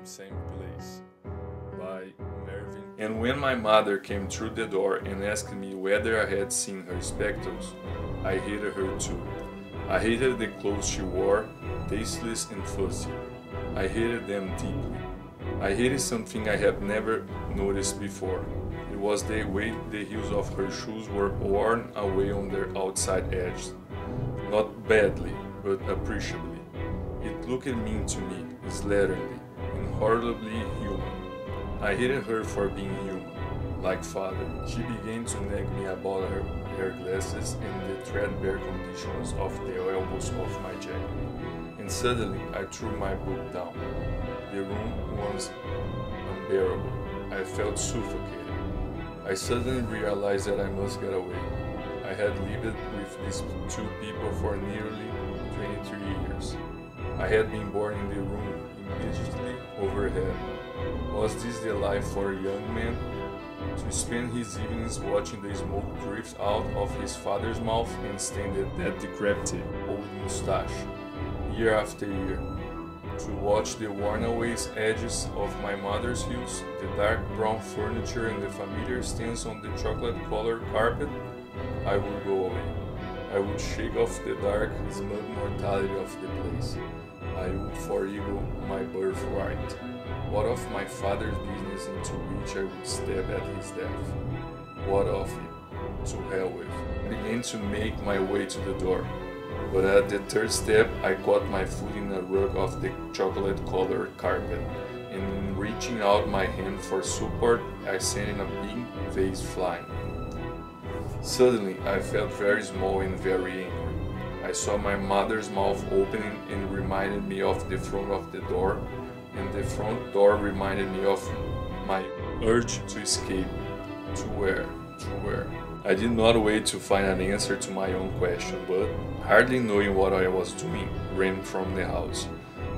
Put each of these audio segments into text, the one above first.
time, same place by Mervyn. And when my mother came through the door and asked me whether I had seen her spectacles, I hated her too. I hated the clothes she wore, tasteless and fussy. I hated them deeply. I hated something I had never noticed before. It was the way the heels of her shoes were worn away on their outside edges. Not badly, but appreciably. It looked mean to me, slatternly, horribly human. I hated her for being human, like father. She began to nag me about her, her glasses and the threadbare conditions of the elbows of my jacket. And suddenly I threw my book down. The room was unbearable. I felt suffocated. I suddenly realized that I must get away. I had lived with these two people for nearly 23 years. I had been born in the room immediately overhead. Was this the life for a young man? To spend his evenings watching the smoke drift out of his father's mouth and stand at that decrepit old mustache, year after year. To watch the worn away edges of my mother's heels, the dark brown furniture and the familiar stains on the chocolate colored carpet, I would go away. I would shake off the dark, smug mortality of the place. I would forego my birthright. What of my father's business into which I would step at his death? What of it? To hell with. I began to make my way to the door, but at the third step I caught my foot in a rug of the chocolate-colored carpet, and in reaching out my hand for support, I sent in a big vase flying. Suddenly, I felt very small and very. I saw my mother's mouth opening and reminded me of the front of the door, and the front door reminded me of my urge to escape. To where? To where? I did not wait to find an answer to my own question, but, hardly knowing what I was doing, ran from the house.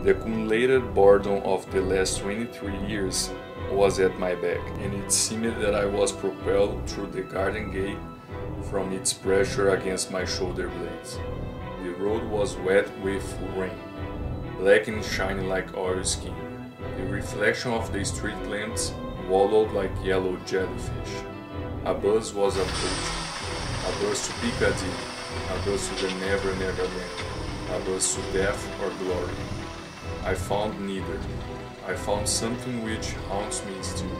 The accumulated boredom of the last 23 years was at my back, and it seemed that I was propelled through the garden gate from its pressure against my shoulder blades. The road was wet with rain, black and shiny like oil skin. The reflection of the street lamps wallowed like yellow jellyfish. A bus was approaching. A bus to Piccadilly. A bus to the Never Never Land. A bus to death or glory. I found neither. I found something which haunts me still.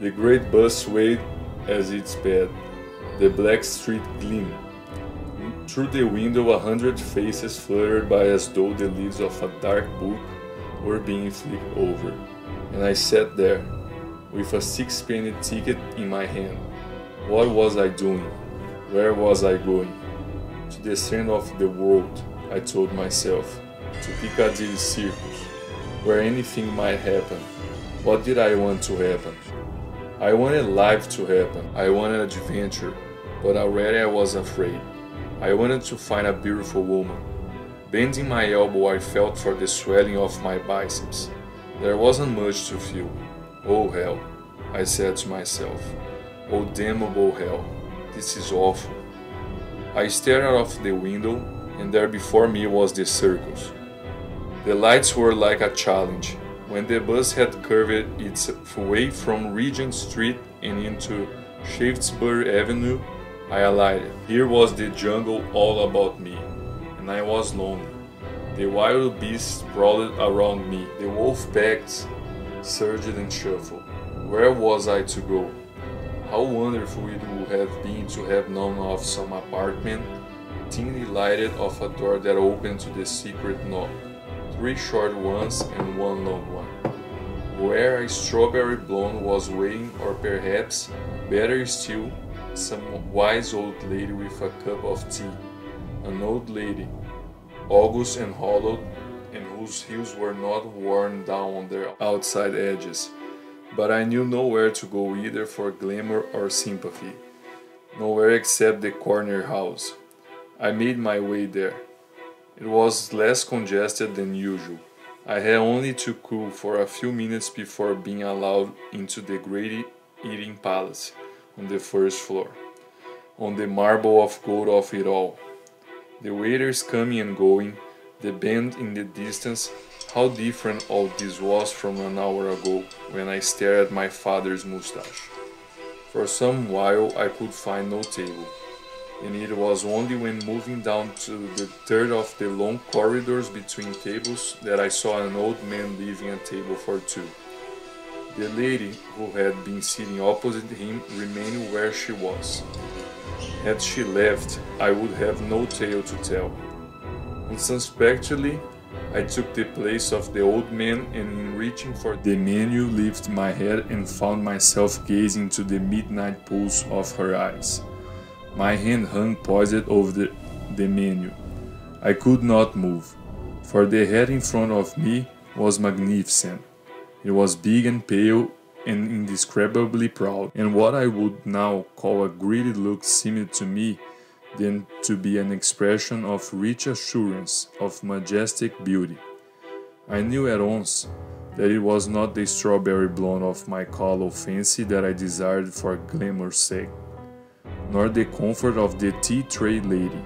The great bus swayed as it sped. The black street gleamed. Through the window a hundred faces fluttered by as though the leaves of a dark book were being flicked over. And I sat there, with a sixpenny ticket in my hand. What was I doing? Where was I going? To the center of the world, I told myself. To Piccadilly Circus, where anything might happen. What did I want to happen? I wanted life to happen. I wanted adventure, but already I was afraid. I wanted to find a beautiful woman. Bending my elbow, I felt for the swelling of my biceps. There wasn't much to feel. Oh hell, I said to myself. Oh damnable hell, this is awful. I stared out of the window, and there before me was the circus. The lights were like a challenge. When the bus had curved its way from Regent Street and into Shaftesbury Avenue, I alighted. Here was the jungle all about me, and I was lonely. The wild beasts sprawled around me. The wolf packs surged and shuffled. Where was I to go? How wonderful it would have been to have known of some apartment, thinly lighted of a door that opened to the secret knock. Three short ones and one long one. Where a strawberry blonde was waiting, or perhaps, better still, some wise old lady with a cup of tea. An old lady, august and hollowed, and whose heels were not worn down on their outside edges. But I knew nowhere to go either for glamour or sympathy. Nowhere except the corner house. I made my way there. It was less congested than usual. I had only to cool for a few minutes before being allowed into the great eating palace on the first floor, on the marble of gold of it all. The waiters coming and going, the band in the distance, how different all this was from an hour ago when I stared at my father's mustache. For some while I could find no table, and it was only when moving down to the third of the long corridors between tables that I saw an old man leaving a table for two. The lady who had been sitting opposite him remained where she was. Had she left, I would have no tale to tell. Unsuspectedly, I took the place of the old man and in reaching for the menu lifted my head and found myself gazing into the midnight pools of her eyes. My hand hung poised over the, the menu. I could not move, for the head in front of me was magnificent. It was big and pale and indescribably proud, and what I would now call a greedy look seemed to me than to be an expression of rich assurance, of majestic beauty. I knew at once that it was not the strawberry blonde of my callow fancy that I desired for glamour's sake, nor the comfort of the tea tray lady,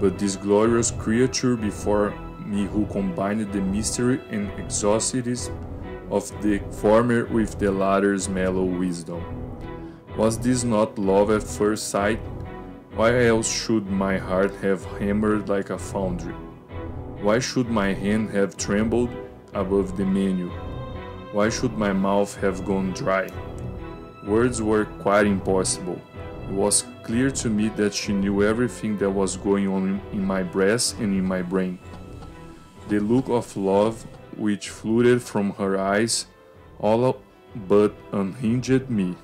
but this glorious creature before me who combined the mystery and exoticism of the former with the latter's mellow wisdom. Was this not love at first sight? Why else should my heart have hammered like a foundry? Why should my hand have trembled above the menu? Why should my mouth have gone dry? Words were quite impossible. It was clear to me that she knew everything that was going on in my breast and in my brain. The look of love which flooded from her eyes all but unhinged me.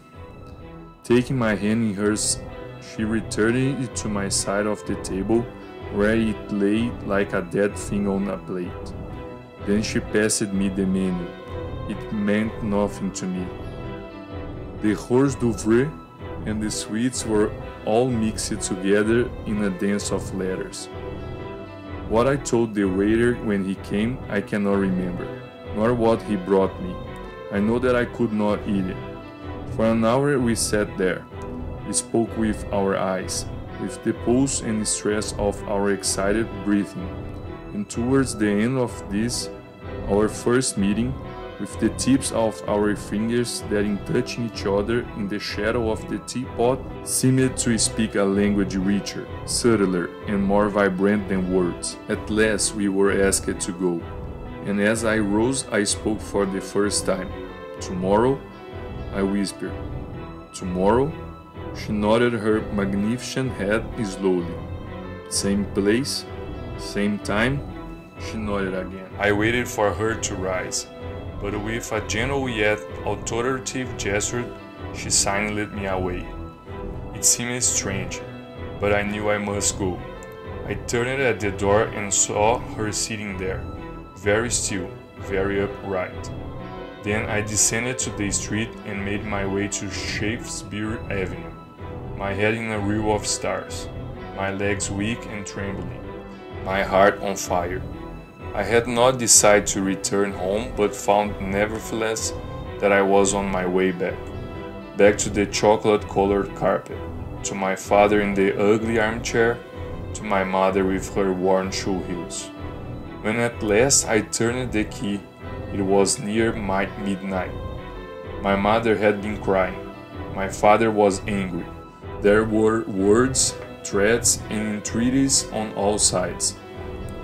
Taking my hand in hers, she returned it to my side of the table, where it lay like a dead thing on a plate. Then she passed me the menu. It meant nothing to me. The hors d'oeuvre and the sweets were all mixed together in a dance of letters. What I told the waiter when he came, I cannot remember, nor what he brought me. I know that I could not eat it. For an hour we sat there, we spoke with our eyes, with the pulse and stress of our excited breathing. And towards the end of this, our first meeting, with the tips of our fingers that in touching each other in the shadow of the teapot seemed to speak a language richer, subtler, and more vibrant than words. At last we were asked to go, and as I rose I spoke for the first time. Tomorrow? I whispered. Tomorrow? She nodded her magnificent head slowly. Same place, same time, she nodded again. I waited for her to rise, but with a gentle yet authoritative gesture, she signaled me away. It seemed strange, but I knew I must go. I turned at the door and saw her sitting there, very still, very upright. Then I descended to the street and made my way to Shaftesbury Avenue my head in a reel of stars, my legs weak and trembling, my heart on fire. I had not decided to return home, but found nevertheless that I was on my way back. Back to the chocolate colored carpet, to my father in the ugly armchair, to my mother with her worn shoe heels. When at last I turned the key, it was near midnight. My mother had been crying. My father was angry. There were words, threats, and entreaties on all sides.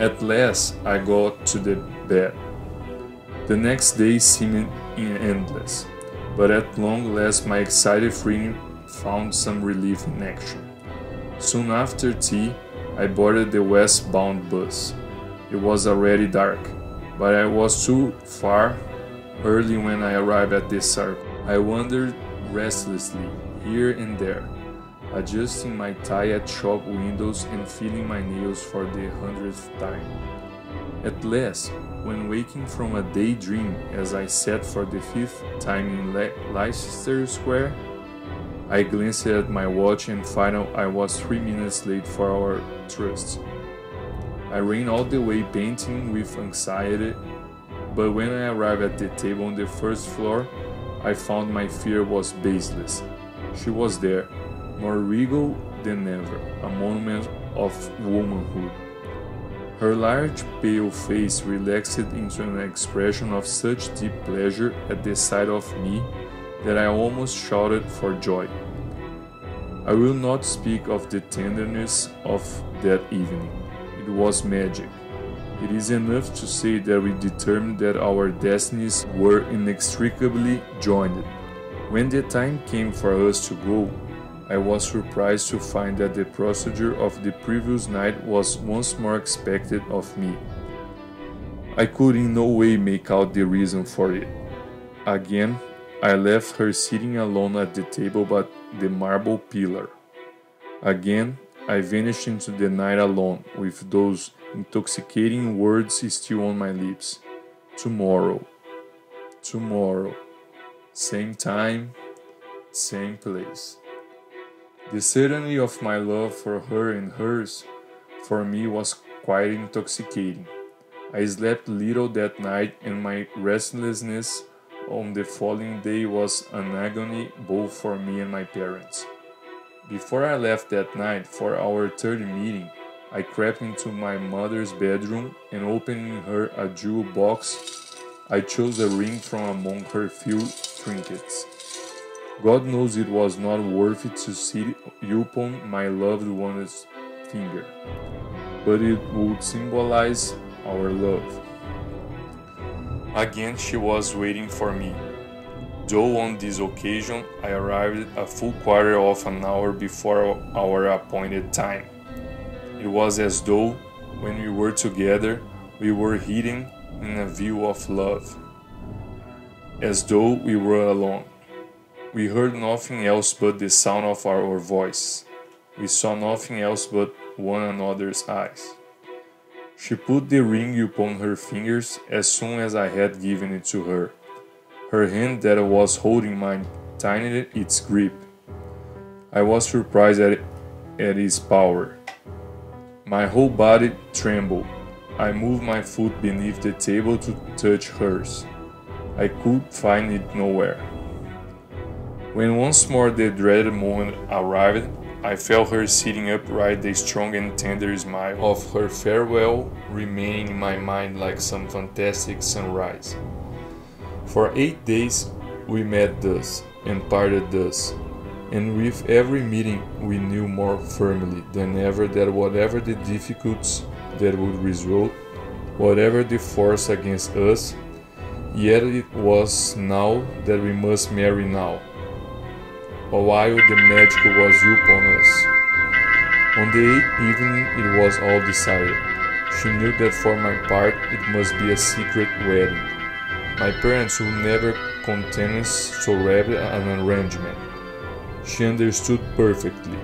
At last, I got to the bed. The next day seemed endless, but at long last my excited frame found some relief in action. Soon after tea, I boarded the westbound bus. It was already dark, but I was too far early when I arrived at the circle. I wandered restlessly here and there, adjusting my tie at shop windows and feeling my nails for the hundredth time. At last, when waking from a daydream as I sat for the fifth time in Le Leicester Square, I glanced at my watch and found I was three minutes late for our tryst. I ran all the way panting with anxiety, but when I arrived at the table on the first floor, I found my fear was baseless. She was there, more regal than ever, a monument of womanhood. Her large, pale face relaxed into an expression of such deep pleasure at the sight of me that I almost shouted for joy. I will not speak of the tenderness of that evening. It was magic. It is enough to say that we determined that our destinies were inextricably joined. When the time came for us to go, I was surprised to find that the procedure of the previous night was once more expected of me. I could in no way make out the reason for it. Again, I left her sitting alone at the table by the marble pillar. Again, I vanished into the night alone with those intoxicating words still on my lips. Tomorrow, tomorrow, same time, same place. The certainty of my love for her and hers for me was quite intoxicating. I slept little that night, and my restlessness on the following day was an agony both for me and my parents. Before I left that night for our third meeting, I crept into my mother's bedroom and opening her a jewel box, I chose a ring from among her few trinkets. God knows it was not worth it to sit upon my loved one's finger, but it would symbolize our love. Again, she was waiting for me. Though on this occasion I arrived a full quarter of an hour before our appointed time. It was as though, when we were together, we were hidden in a view of love, as though we were alone. We heard nothing else but the sound of our voice. We saw nothing else but one another's eyes. She put the ring upon her fingers as soon as I had given it to her. Her hand that was holding mine tightened its grip. I was surprised at, at its power. My whole body trembled. I moved my foot beneath the table to touch hers. I could find it nowhere. When once more the dreaded moment arrived, I felt her sitting upright, the strong and tender smile of her farewell remaining in my mind like some fantastic sunrise. For eight days we met thus and parted thus, and with every meeting we knew more firmly than ever that whatever the difficulties that would result, whatever the force against us, yet it was now that we must marry now while the magic was upon us. On the eighth evening it was all decided. She knew that for my part it must be a secret wedding. My parents would never countenance so rapid an arrangement. She understood perfectly.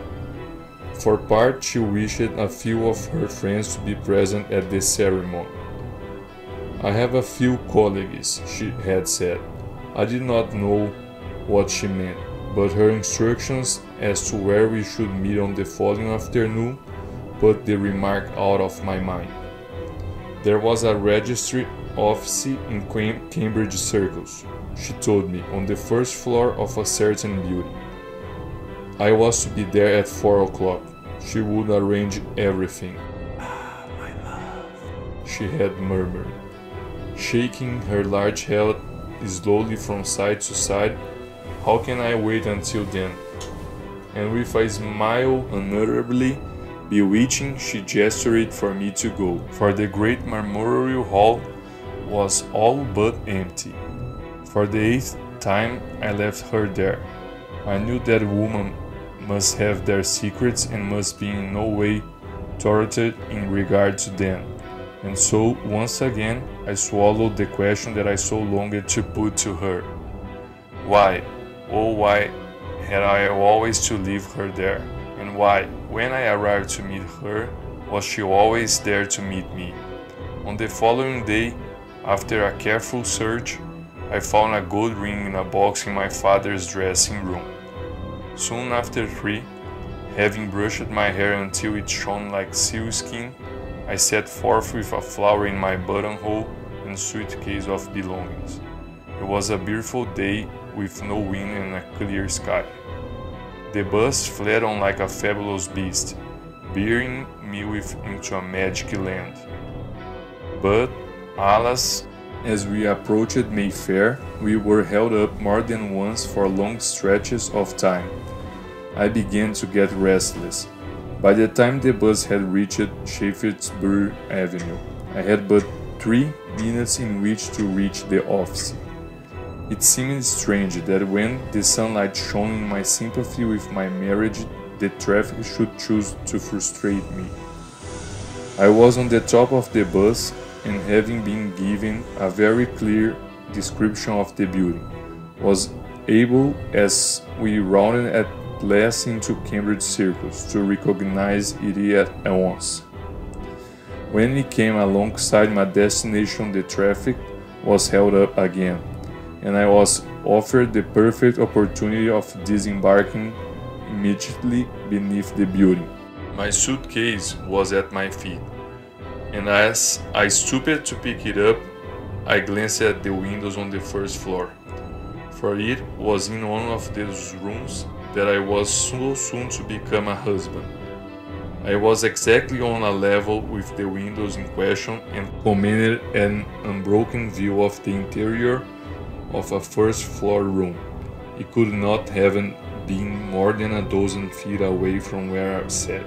For part, she wished a few of her friends to be present at the ceremony. I have a few colleagues, she had said. I did not know what she meant but her instructions as to where we should meet on the following afternoon put the remark out of my mind. There was a registry office in Cambridge Circus, she told me, on the first floor of a certain building. I was to be there at four o'clock. She would arrange everything. Ah, my love, she had murmured, shaking her large head slowly from side to side how can I wait until then? And with a smile unutterably bewitching, she gestured for me to go, for the great memorial hall was all but empty. For the eighth time, I left her there. I knew that women must have their secrets and must be in no way thwarted in regard to them. And so, once again, I swallowed the question that I so longed to put to her. Why, Oh, why had I always to leave her there? And why, when I arrived to meet her, was she always there to meet me? On the following day, after a careful search, I found a gold ring in a box in my father's dressing room. Soon after three, having brushed my hair until it shone like sealskin, I set forth with a flower in my buttonhole and suitcase of belongings. It was a beautiful day with no wind and a clear sky. The bus fled on like a fabulous beast, bearing me with into a magic land. But, alas, as we approached Mayfair, we were held up more than once for long stretches of time. I began to get restless. By the time the bus had reached Shaftesbury Avenue, I had but three minutes in which to reach the office. It seemed strange that when the sunlight shone in my sympathy with my marriage, the traffic should choose to frustrate me. I was on the top of the bus and having been given a very clear description of the building, was able as we rounded at last into Cambridge Circus to recognize it at once. When we came alongside my destination the traffic was held up again and I was offered the perfect opportunity of disembarking immediately beneath the building. My suitcase was at my feet, and as I stooped to pick it up, I glanced at the windows on the first floor, for it was in one of those rooms that I was so soon to become a husband. I was exactly on a level with the windows in question and commanded an unbroken view of the interior of a first floor room. It could not have been more than a dozen feet away from where I sat.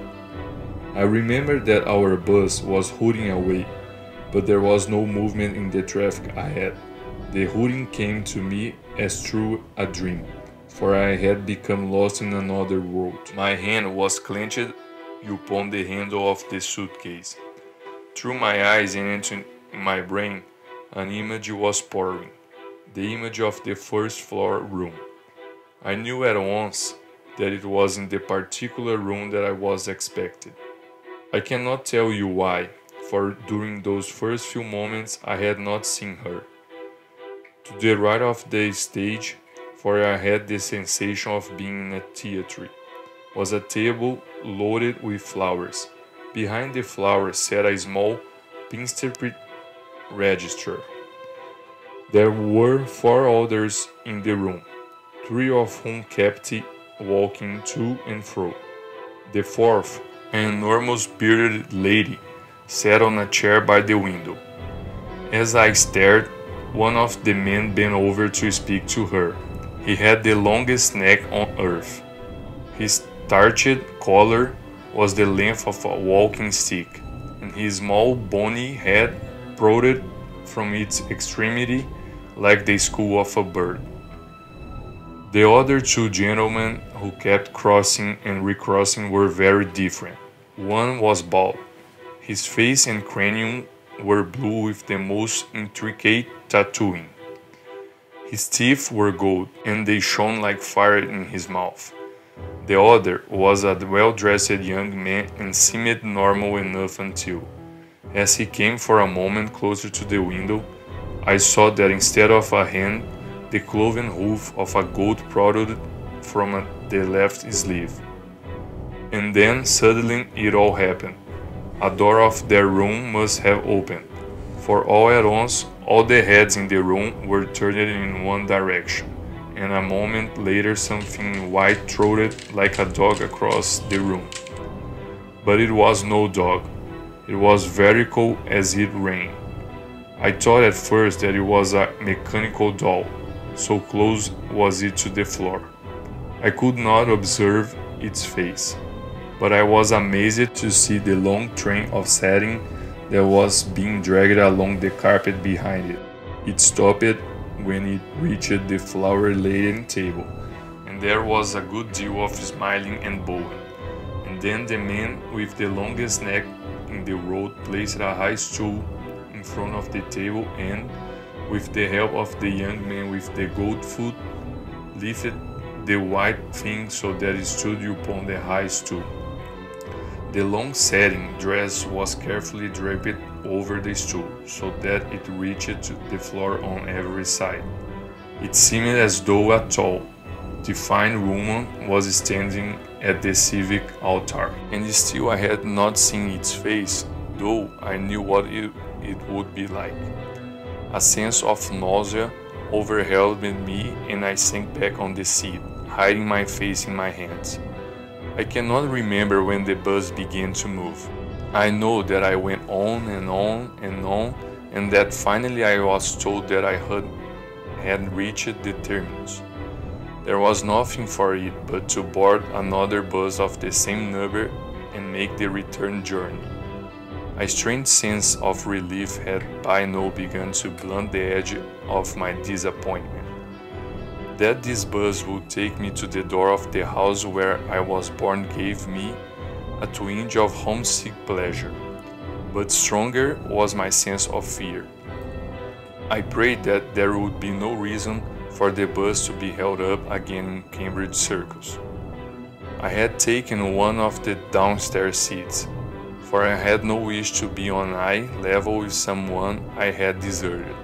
I remember that our bus was hooting away, but there was no movement in the traffic ahead. The hooting came to me as through a dream, for I had become lost in another world. My hand was clenched upon the handle of the suitcase. Through my eyes and into my brain, an image was pouring the image of the first floor room. I knew at once that it was in the particular room that I was expected. I cannot tell you why, for during those first few moments I had not seen her. To the right of the stage, for I had the sensation of being in a theatre, was a table loaded with flowers. Behind the flowers sat a small pinstripe register. There were four others in the room, three of whom kept walking to and fro. The fourth, an enormous bearded lady, sat on a chair by the window. As I stared, one of the men bent over to speak to her. He had the longest neck on earth. His starched collar was the length of a walking stick, and his small bony head protruded from its extremity like the skull of a bird. The other two gentlemen who kept crossing and recrossing were very different. One was bald. His face and cranium were blue with the most intricate tattooing. His teeth were gold, and they shone like fire in his mouth. The other was a well-dressed young man and seemed normal enough until, as he came for a moment closer to the window, I saw that instead of a hand, the cloven hoof of a goat protruded from the left sleeve. And then suddenly it all happened. A door of their room must have opened, for all at once all the heads in the room were turned in one direction, and a moment later something white trotted like a dog across the room. But it was no dog. It was vertical as it rained. I thought at first that it was a mechanical doll, so close was it to the floor. I could not observe its face, but I was amazed to see the long train of satin that was being dragged along the carpet behind it. It stopped when it reached the flower-laden table, and there was a good deal of smiling and bowing. And then the man with the longest neck in the road placed a high stool in front of the table and, with the help of the young man with the gold foot, lifted the white thing so that it stood upon the high stool. The long satin dress was carefully draped over the stool so that it reached the floor on every side. It seemed as though a tall, defined woman was standing at the civic altar, and still I had not seen its face, though I knew what it it would be like. A sense of nausea overwhelmed me and I sank back on the seat, hiding my face in my hands. I cannot remember when the bus began to move. I know that I went on and on and on, and that finally I was told that I had, had reached the terminus. There was nothing for it but to board another bus of the same number and make the return journey. A strange sense of relief had by now begun to blunt the edge of my disappointment. That this bus would take me to the door of the house where I was born gave me a twinge of homesick pleasure, but stronger was my sense of fear. I prayed that there would be no reason for the bus to be held up again in Cambridge Circus. I had taken one of the downstairs seats, for I had no wish to be on eye level with someone I had deserted.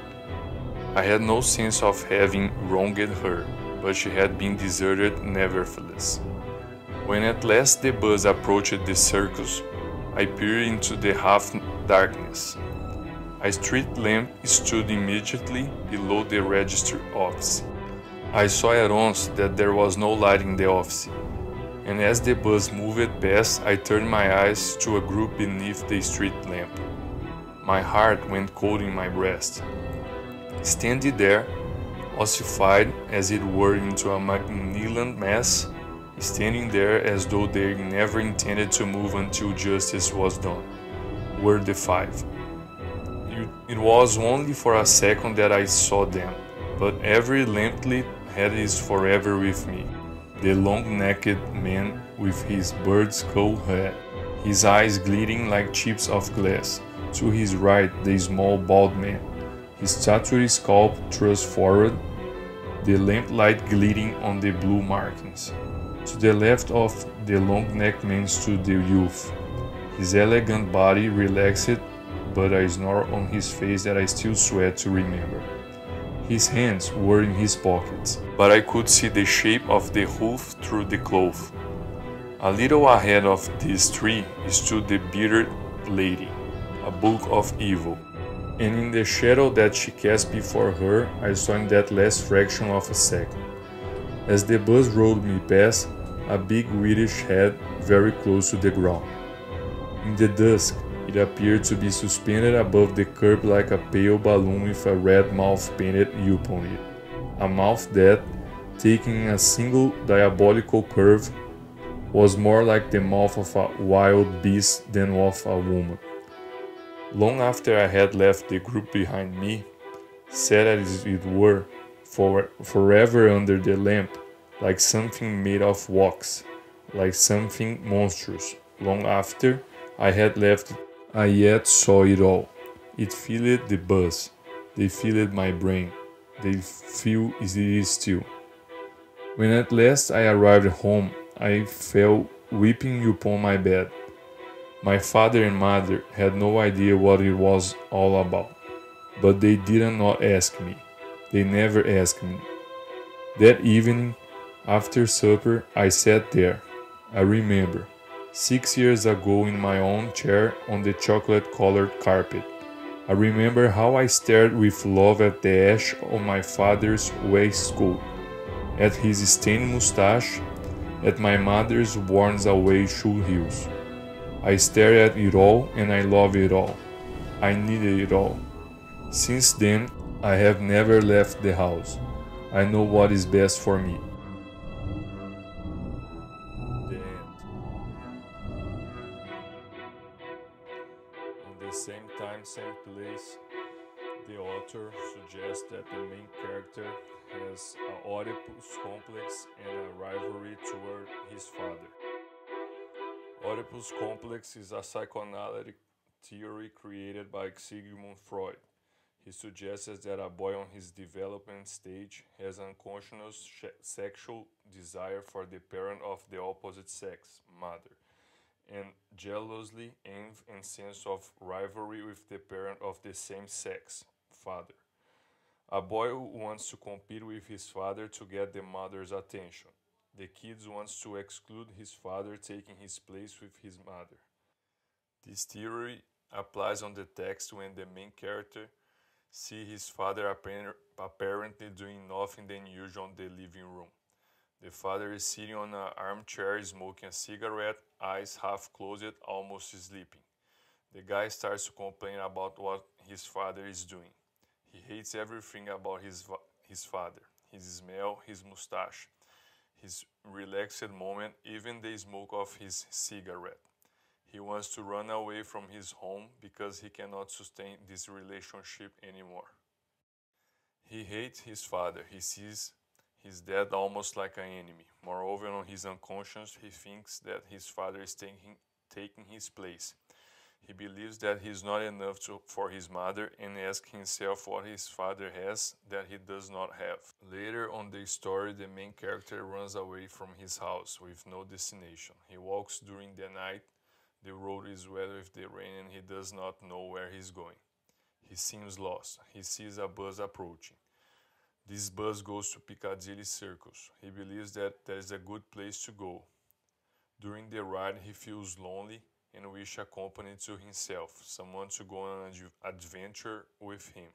I had no sense of having wronged her, but she had been deserted nevertheless. When at last the bus approached the circus, I peered into the half darkness. A street lamp stood immediately below the register office. I saw at once that there was no light in the office, and as the bus moved past, I turned my eyes to a group beneath the street lamp. My heart went cold in my breast. Standing there, ossified as it were into a magnillian mass, standing there as though they never intended to move until justice was done, were the five. It was only for a second that I saw them, but every lamplit head is forever with me. The long-necked man with his bird's skull hat, his eyes glittering like chips of glass. To his right, the small bald man, his tattooed scalp thrust forward, the lamplight glittering on the blue markings. To the left of the long-necked man stood the youth, his elegant body relaxed, but a snarl on his face that I still sweat to remember. His hands were in his pockets, but I could see the shape of the hoof through the cloth. A little ahead of these three stood the bearded lady, a book of evil, and in the shadow that she cast before her, I saw in that last fraction of a second. As the bus rolled me past, a big whitish head very close to the ground. In the dusk, it appeared to be suspended above the curb like a pale balloon with a red mouth painted upon it. A mouth that, taking a single diabolical curve, was more like the mouth of a wild beast than of a woman. Long after I had left the group behind me, set as it were, for, forever under the lamp, like something made of wax, like something monstrous. Long after I had left, I yet saw it all. It filled the bus, they filled my brain, they feel it still. When at last I arrived home, I fell weeping upon my bed. My father and mother had no idea what it was all about, but they did not ask me. They never asked me. That evening, after supper, I sat there. I remember, six years ago in my own chair on the chocolate colored carpet. I remember how I stared with love at the ash on my father's waistcoat, at his stained mustache, at my mother's worn away shoe heels. I stared at it all and I love it all. I needed it all. Since then, I have never left the house. I know what is best for me. Character has an Oedipus complex and a rivalry toward his father. Oedipus complex is a psychoanalytic theory created by Sigmund Freud. He suggests that a boy on his development stage has unconscious sexual desire for the parent of the opposite sex, mother and jealously envy and sense of rivalry with the parent of the same sex, father. A boy wants to compete with his father to get the mother's attention. The kid wants to exclude his father taking his place with his mother. This theory applies on the text when the main character see his father apparently doing nothing than usual in the living room. The father is sitting on an armchair smoking a cigarette, eyes half closed, almost sleeping. The guy starts to complain about what his father is doing. He hates everything about his, his father his smell, his mustache, his relaxed moment, even the smoke of his cigarette. He wants to run away from his home because he cannot sustain this relationship anymore. He hates his father. He sees his dad almost like an enemy. Moreover, on his unconscious, he thinks that his father is taking, taking his place. He believes that he is not enough to, for his mother and asks himself what his father has that he does not have. Later on the story, the main character runs away from his house with no destination. He walks during the night. The road is wet with the rain and he does not know where he's going. He seems lost. He sees a bus approaching. This bus goes to Piccadilly Circus. He believes that there is a good place to go. During the ride, he feels lonely and wish company to himself, someone to go on an adventure with him.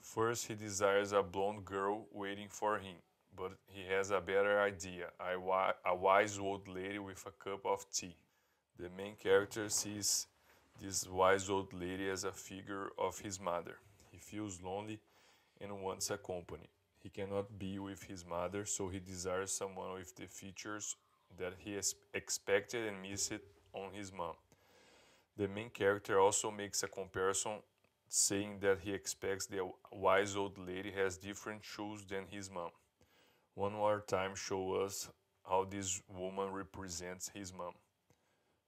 First, he desires a blonde girl waiting for him, but he has a better idea a, a wise old lady with a cup of tea. The main character sees this wise old lady as a figure of his mother. He feels lonely and wants a company. He cannot be with his mother, so he desires someone with the features that he has expected and missed on his mom. The main character also makes a comparison saying that he expects the wise old lady has different shoes than his mom. One more time show us how this woman represents his mom.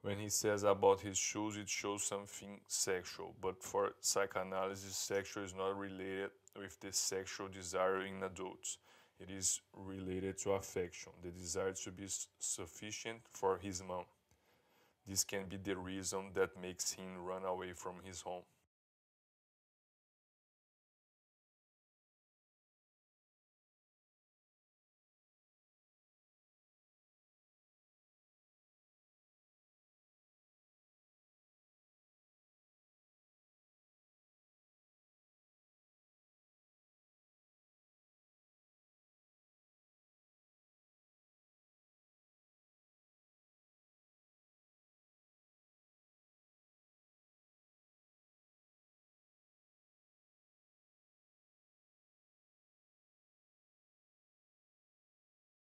When he says about his shoes, it shows something sexual, but for psychoanalysis, sexual is not related with the sexual desire in adults. It is related to affection, the desire to be sufficient for his mom. This can be the reason that makes him run away from his home.